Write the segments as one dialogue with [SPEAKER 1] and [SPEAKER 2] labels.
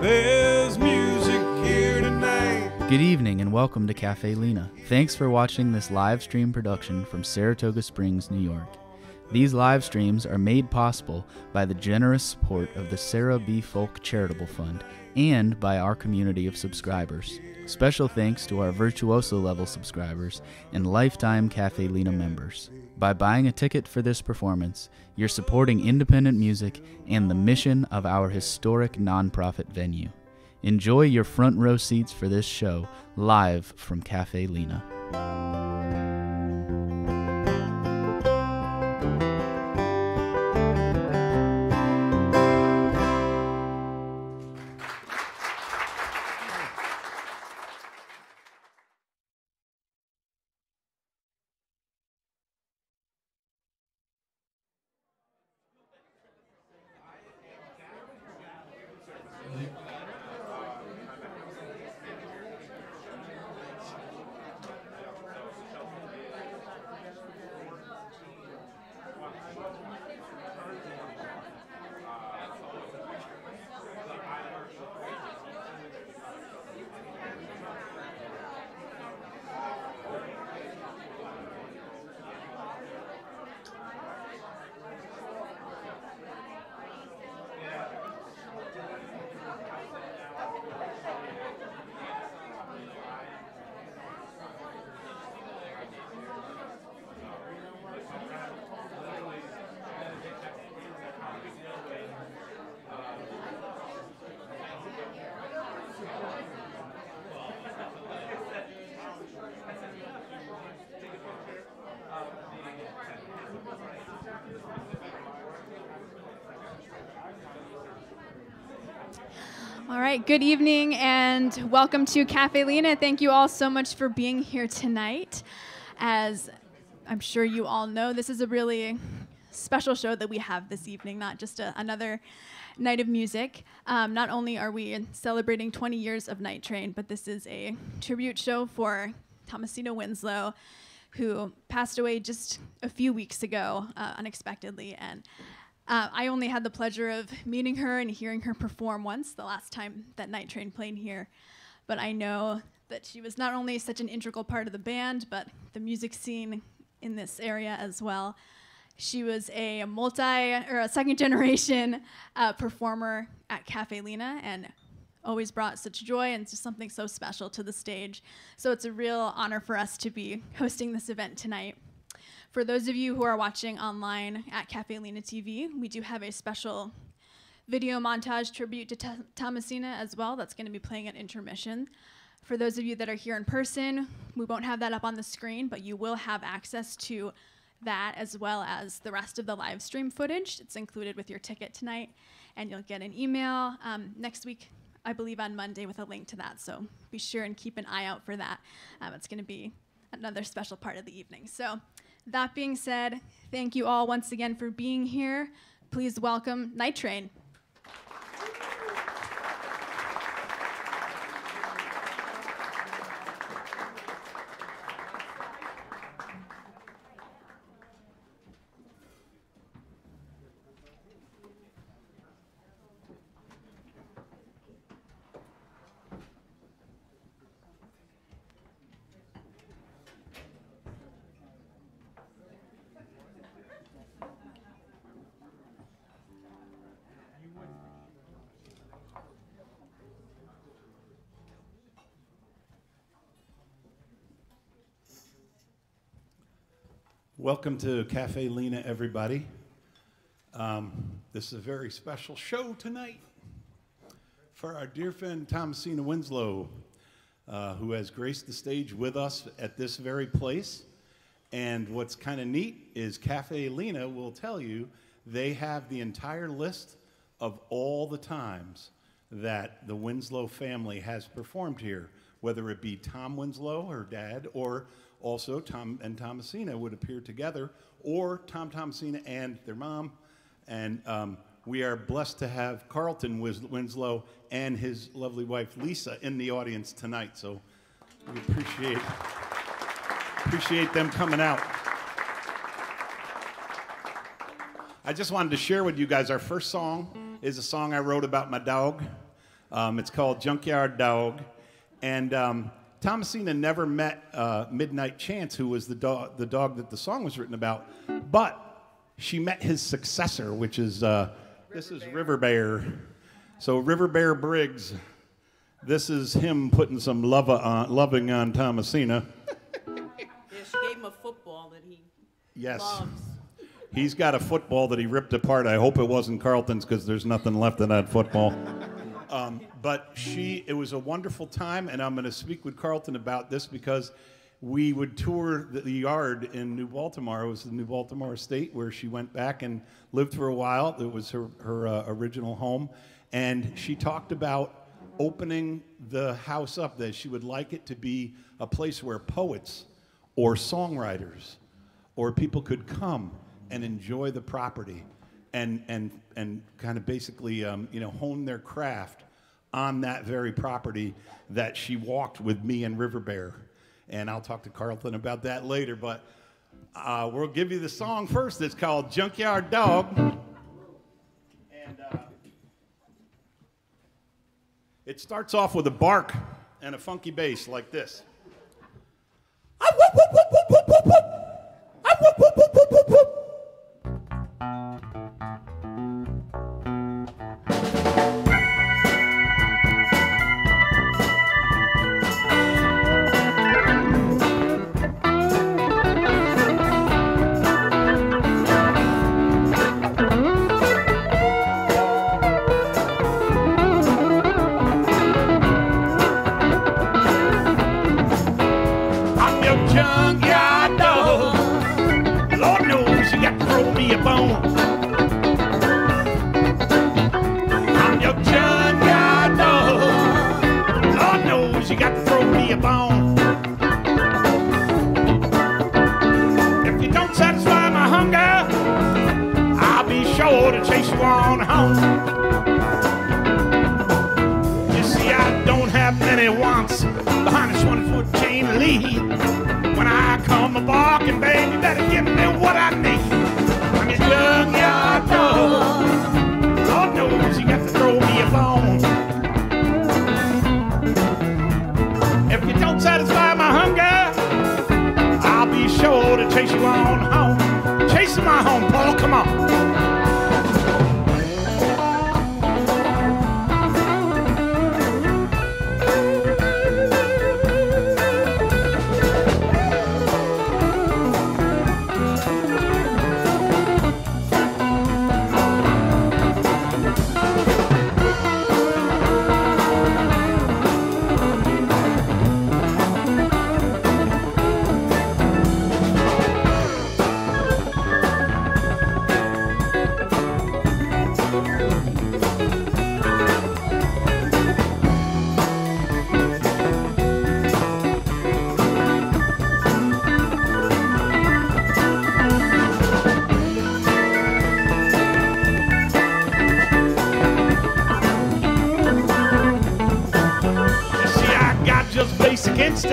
[SPEAKER 1] There's music here tonight.
[SPEAKER 2] Good evening and welcome to Caffe Lena. Thanks for watching this live stream production from Saratoga Springs, New York. These live streams are made possible by the generous support of the Sarah B. Folk Charitable Fund and by our community of subscribers. Special thanks to our Virtuoso level subscribers and lifetime Caffe Lena members. By buying a ticket for this performance, you're supporting independent music and the mission of our historic nonprofit venue. Enjoy your front row seats for this show live from Caffe Lena.
[SPEAKER 3] All right, good evening and welcome to Caffe Lena. Thank you all so much for being here tonight. As I'm sure you all know, this is a really special show that we have this evening, not just a, another night of music. Um, not only are we celebrating 20 years of Nite Train, but this is a tribute show for Thomasina Winslow, who passed away just a few weeks ago uh, unexpectedly. And uh, I only had the pleasure of meeting her and hearing her perform once, the last time that Nite Train played here. But I know that she was not only such an integral part of the band, but the music scene in this area as well. She was a multi or a second generation uh, performer at Caffe Lena and always brought such joy and just something so special to the stage. So it's a real honor for us to be hosting this event tonight. For those of you who are watching online at Caffe Lena TV, we do have a special video montage tribute to T- Thomasina as well that's going to be playing at intermission. For those of you that are here in person, we won't have that up on the screen, but you will have access to that as well as the rest of the live stream footage. It's included with your ticket tonight, and you'll get an email um, next week, I believe on Monday, with a link to that. So be sure and keep an eye out for that. Um, it's going to be another special part of the evening. So that being said, thank you all once again for being here. Please welcome Nite Train.
[SPEAKER 4] Welcome to Caffe Lena, everybody. Um, this is a very special show tonight for our dear friend Thomasina Winslow, uh, who has graced the stage with us at this very place. And what's kind of neat is Caffe Lena will tell you they have the entire list of all the times that the Winslow family has performed here, whether it be Tom Winslow, her dad, or also Tom and Thomasina would appear together, or Tom Thomasina and their mom. And um, we are blessed to have Carlton Winslow and his lovely wife Lisa in the audience tonight. So we appreciate appreciate them coming out. I just wanted to share with you guys our first song is a song I wrote about my dog. Um, it's called Junkyard Dog. And um, Thomasina never met uh, Midnight Chance, who was the, dog, the dog that the song was written about, but she met his successor, which is uh, this is River Bear. So River Bear Briggs, this is him putting some love on, loving on Thomasina.
[SPEAKER 5] Yeah, she gave him a football that he
[SPEAKER 4] Yes.
[SPEAKER 5] loves.
[SPEAKER 4] He's got a football that he ripped apart. I hope it wasn't Carlton's because there's nothing left of that football. Um, but she, it was a wonderful time, and I'm going to speak with Carlton about this because we would tour the, yard in New Baltimore. It was the New Baltimore estate where she went back and lived for a while. It was her, her uh, original home. And she talked about opening the house up, that she would like it to be a place where poets or songwriters or people could come and enjoy the property and, and, and kind of basically um, you know, hone their craft on that very property that she walked with me and River Bear. And I'll talk to Carlton about that later, but uh, we'll give you the song first. It's called Junkyard Dog. And uh, it starts off with a bark and a funky bass like this.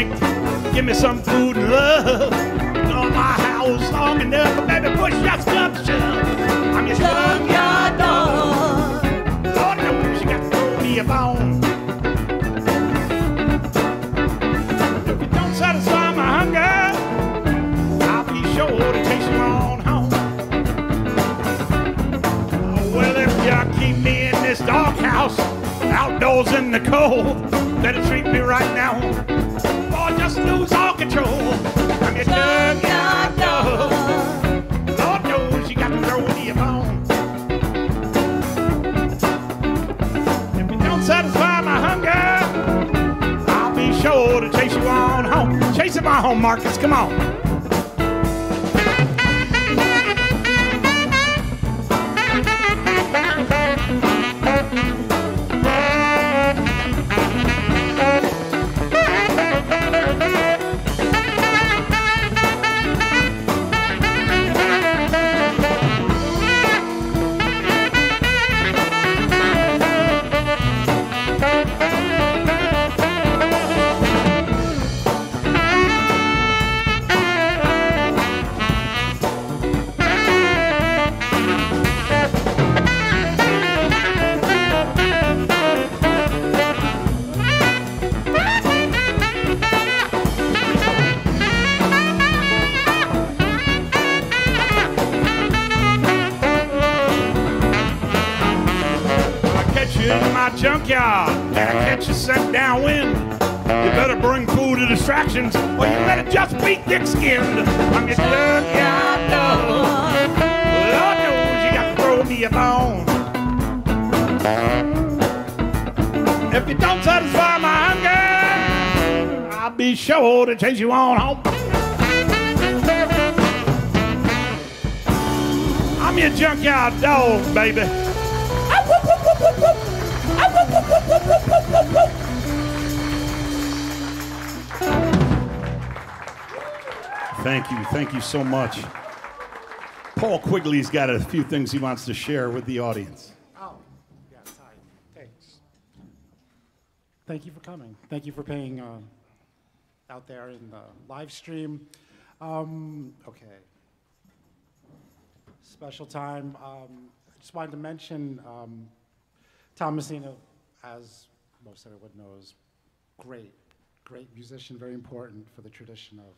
[SPEAKER 4] Instinct. Give me some food and love. On my house long enough, baby, push that stuff shove. I'm your junkyard dog. Lord knows you got to throw me a bone. If you don't satisfy my hunger, I'll be sure to chase you on home. Oh, well, if you keep me in this doghouse, outdoors in the cold, better treat me right now, control. I'm your junkyard dog. Lord knows you got to throw me a bone. If you don't satisfy my hunger, I'll be sure to chase you on home. Chasing my home, Marcus. Come on.
[SPEAKER 1] Junkyard and I catch a set downwind. You better bring food or distractions, or you better just be thick-skinned. I'm your junkyard dog. Lord knows you got to throw me a bone. If you don't satisfy my hunger, I'll be sure to chase you on home. I'm your junkyard dog, baby.
[SPEAKER 4] Thank you. Thank you so much. Paul Quigley's got a few things he wants to share with the audience.
[SPEAKER 6] Oh, yes, hi. Thanks. Thank you for coming. Thank you for paying um, out there in the live stream. Um, okay. Special time. Um, I just wanted to mention um, as most everyone knows, great, great musician, very important for the tradition of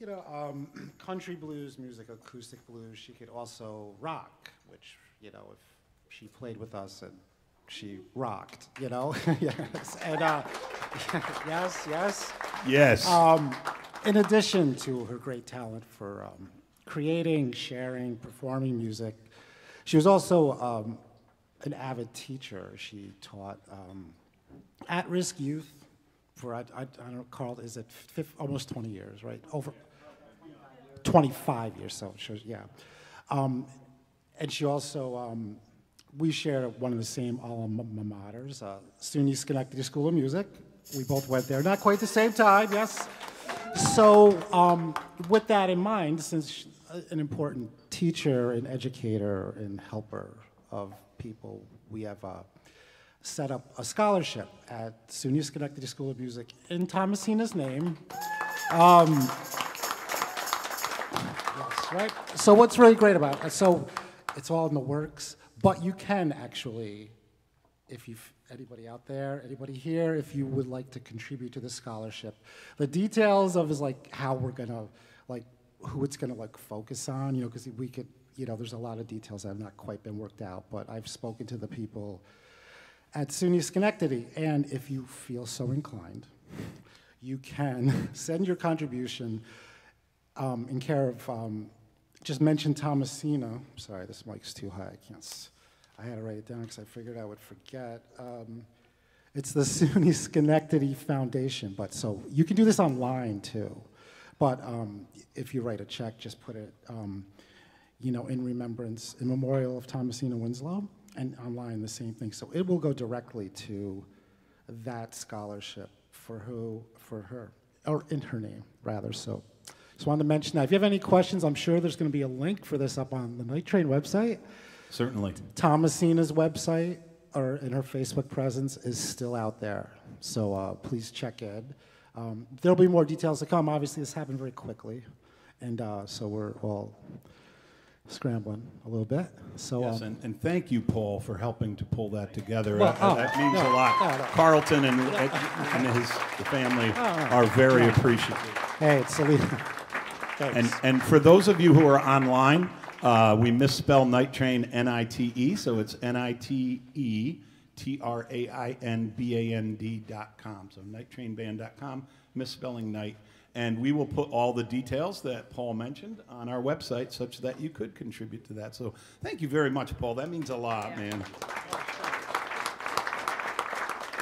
[SPEAKER 6] you know, um, country blues music, acoustic blues. She could also rock, which, you know, if she played with us and she rocked, you know? yes. And, uh, yes, yes.
[SPEAKER 4] Yes.
[SPEAKER 6] Um, in addition to her great talent for um, creating, sharing, performing music, she was also um, an avid teacher. She taught um, at-risk youth for I, I, I don't know, Carl, is it almost 20 years, right? Over 25 years, so yeah. Um, and she also, um, we share one of the same alma maters, uh, SUNY Schenectady School of Music. We both went there, not quite the same time, yes. So, um, with that in mind, since an important teacher and educator and helper of people, we have uh, set up a scholarship at SUNY Schenectady School of Music in Thomasina's name. Um, right? So what's really great about it, so it's all in the works, but you can actually, if you've, anybody out there, anybody here, if you would like to contribute to the scholarship, the details of is like how we're gonna, like who it's gonna like focus on, you know, because we could, you know, there's a lot of details that have not quite been worked out, but I've spoken to the people at SUNY Schenectady, and if you feel so inclined, you can send your contribution um, in care of, um, just mentioned Thomasina. Sorry, this mic's too high. I can't. I had to write it down because I figured I would forget. Um, it's the SUNY Schenectady Foundation, but so you can do this online too. But um, if you write a check, just put it, um, you know, in remembrance, in memorial of Thomasina Winslow, and online the same thing. So it will go directly to that scholarship for who, for her, or in her name rather. So just wanted to mention that. If you have any questions, I'm sure there's going to be a link for this up on the Nite Train website.
[SPEAKER 4] Certainly.
[SPEAKER 6] Thomasina's website or in her Facebook presence is still out there. So uh, please check in. Um, there'll be more details to come. Obviously, this happened very quickly. And uh, so we're all scrambling a little bit. So
[SPEAKER 4] Yes,
[SPEAKER 6] um,
[SPEAKER 4] and, and thank you, Paul, for helping to pull that together.
[SPEAKER 6] Well,
[SPEAKER 4] Uh,
[SPEAKER 6] oh,
[SPEAKER 4] that means
[SPEAKER 6] no,
[SPEAKER 4] a lot.
[SPEAKER 6] no, no.
[SPEAKER 4] Carlton and, and his the family are very appreciative.
[SPEAKER 6] hey, it's Selena.
[SPEAKER 4] And,
[SPEAKER 6] Thanks.
[SPEAKER 4] and for those of you who are online, uh, we misspell Night Train N-I-T-E, so it's N-I-T-E T-R-A-I-N-B-A-N-D dot com. So nitetrainband dot com, misspelling night. And we will put all the details that Paul mentioned on our website such that you could contribute to that. So thank you very much, Paul. That means a lot, man.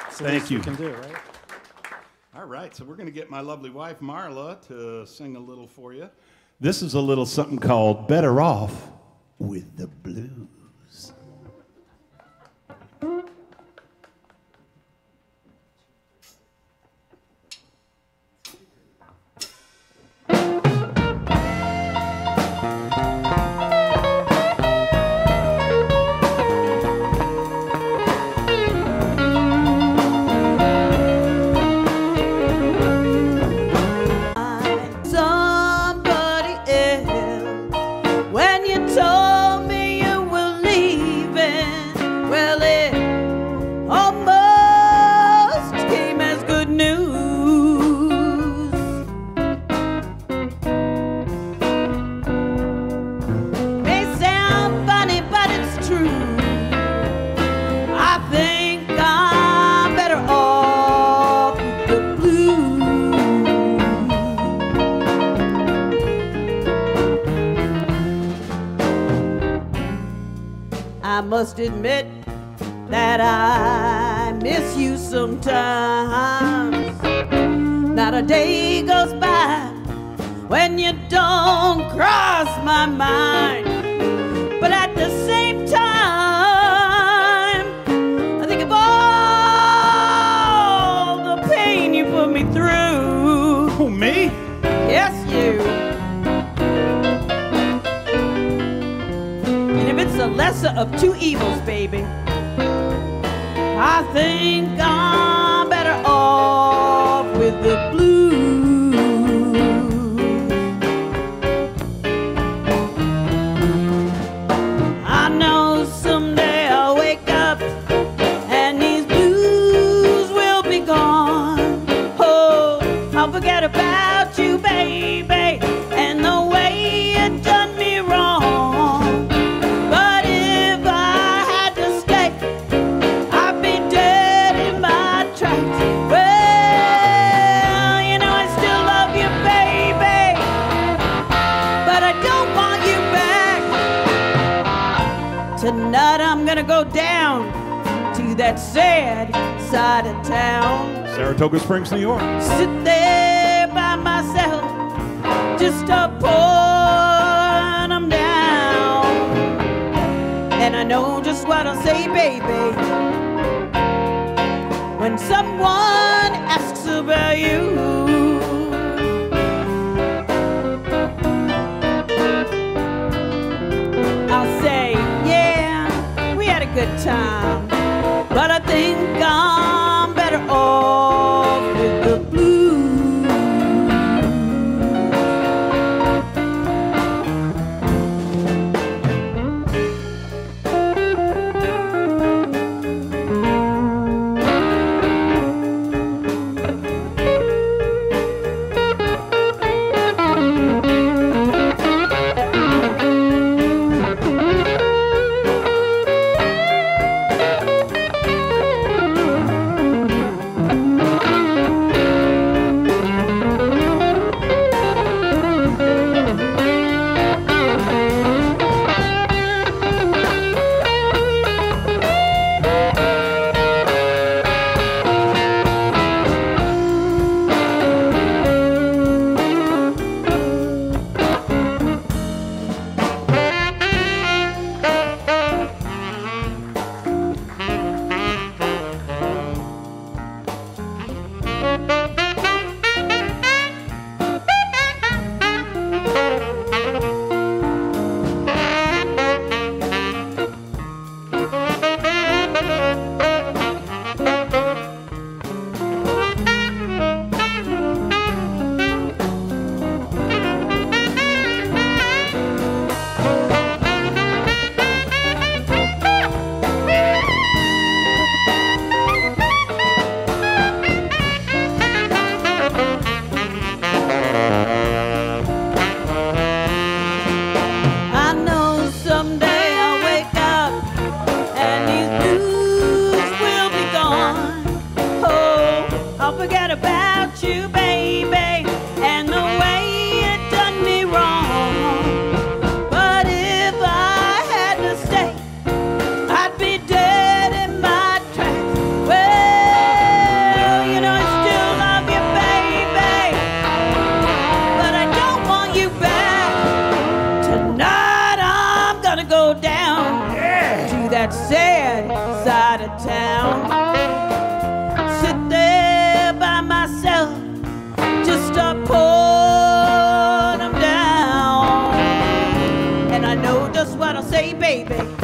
[SPEAKER 6] It's the
[SPEAKER 4] thank
[SPEAKER 6] least
[SPEAKER 4] you.
[SPEAKER 6] can do, right?
[SPEAKER 4] All right, so we're going to get my lovely wife Marla to sing a little for you. This is a little something called Better Off with the Blues.
[SPEAKER 5] Not a day goes by when you don't cross my mind. But at the same time, I think of all the pain you put me through.
[SPEAKER 1] Who, me?
[SPEAKER 5] Yes, you. And if it's the lesser of two evils, baby, I think I'm the
[SPEAKER 1] Saratoga Springs, New York.
[SPEAKER 5] Sit there by myself, just a pouring down. And I know just what I'll say, baby. When someone asks about you. good time. But I think baby.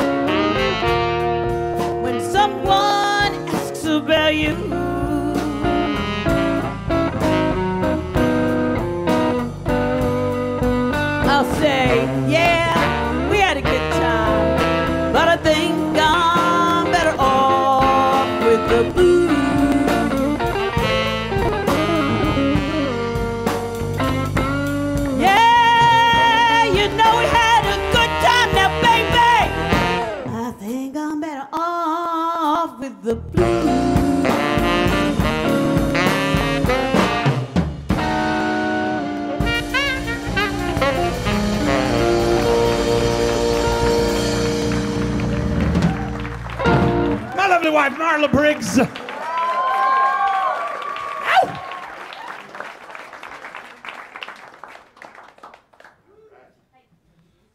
[SPEAKER 4] Wife, Marla Briggs.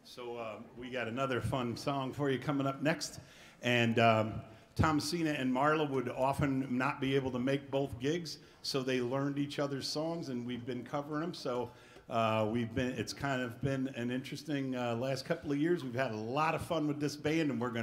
[SPEAKER 4] So uh, we got another fun song for you coming up next. And um, Thomasina and Marla would often not be able to make both gigs, so they learned each other's songs, and we've been covering them. So uh, we've been, it's kind of been an interesting uh, last couple of years. We've had a lot of fun with this band, and we're going to